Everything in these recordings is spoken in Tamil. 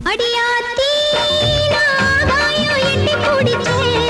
അടിയാത്തീ നാവായോ എന്നെ പിടിച്ചേ.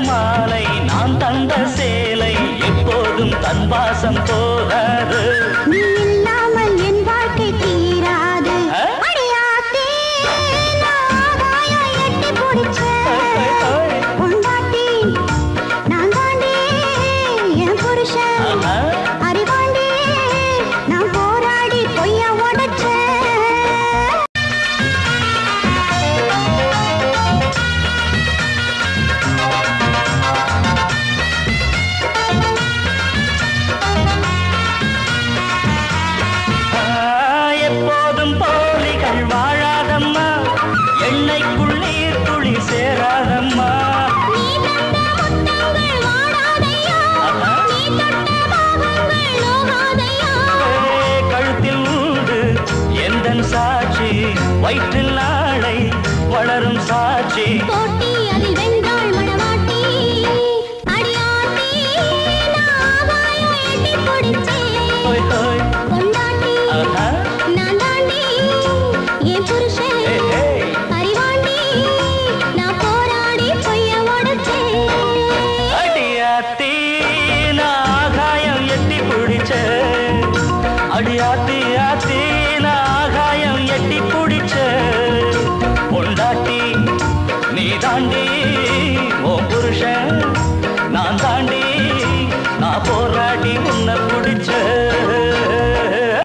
மாலை நான் தந்த சேலை எப்போதும் தன் பாசம் போ உன்னைக்குள்ளீர் துளி சேராதம்மா. கழுத்தில் ஊடு எந்தன் சாட்சி வயிற்றில் நாளை வளரும் சா